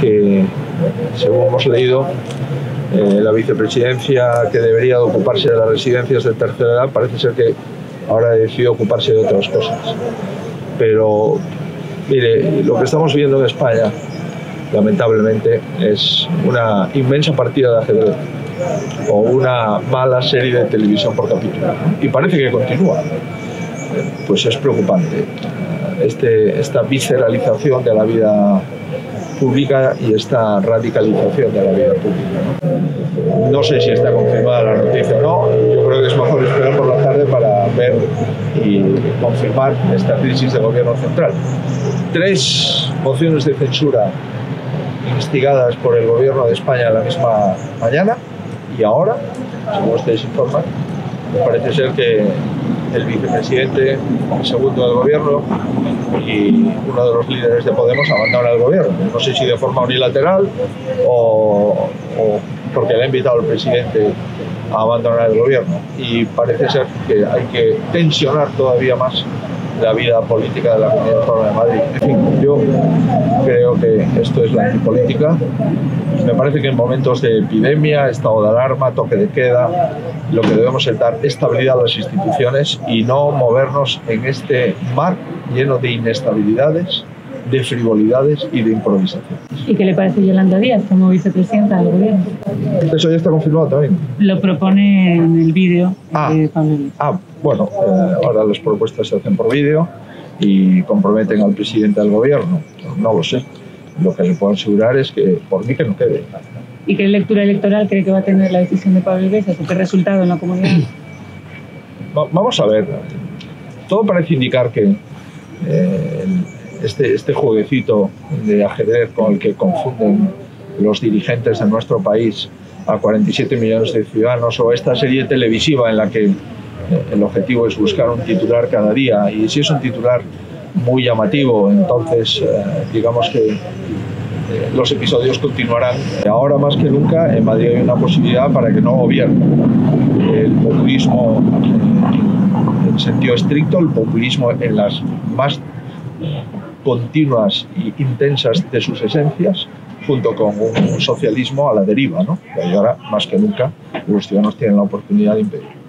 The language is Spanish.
que, según hemos leído, eh, la vicepresidencia que debería de ocuparse de las residencias de tercera edad parece ser que ahora ha decidido ocuparse de otras cosas. Pero, mire, lo que estamos viendo en España, lamentablemente, es una inmensa partida de ajedrez o una mala serie de televisión por capítulo. Y parece que continúa. Pues es preocupante. Este, esta visceralización de la vida pública y esta radicalización de la vida pública. ¿no? sé si está confirmada la noticia o no, yo creo que es mejor esperar por la tarde para ver y confirmar esta crisis del gobierno central. Tres mociones de censura investigadas por el gobierno de España la misma mañana y ahora, según ustedes informan, parece ser que el vicepresidente, el segundo del gobierno y uno de los líderes de Podemos abandona el gobierno. No sé si de forma unilateral o, porque le ha invitado el presidente a abandonar el gobierno. Y parece ser que hay que tensionar todavía más la vida política de la Comunidad Autónoma de Madrid. En fin, yo creo que esto es la antipolítica. Me parece que en momentos de epidemia, estado de alarma, toque de queda, lo que debemos es dar estabilidad a las instituciones y no movernos en este mar lleno de inestabilidades, de frivolidades y de improvisación. ¿Y qué le parece Yolanda Díaz como vicepresidenta del gobierno? Eso ya está confirmado también. Lo propone en el vídeo ah, de Pablo Ah, bueno, eh, ahora las propuestas se hacen por vídeo y comprometen al presidente del gobierno. No lo sé. Lo que le puedo asegurar es que por mí que no quede. ¿Y qué lectura electoral cree que va a tener la decisión de Pablo Iglesias o qué resultado en la comunidad? Vamos a ver. Todo parece indicar que eh, este, este jueguecito de ajedrez con el que confunden los dirigentes de nuestro país a 47 millones de ciudadanos o esta serie televisiva en la que eh, el objetivo es buscar un titular cada día y si es un titular muy llamativo, entonces eh, digamos que los episodios continuarán. Ahora más que nunca en Madrid hay una posibilidad para que no gobierne el populismo en sentido estricto, el populismo en las más continuas e intensas de sus esencias, junto con un socialismo a la deriva, ¿no? Y ahora, más que nunca, los ciudadanos tienen la oportunidad de impedir.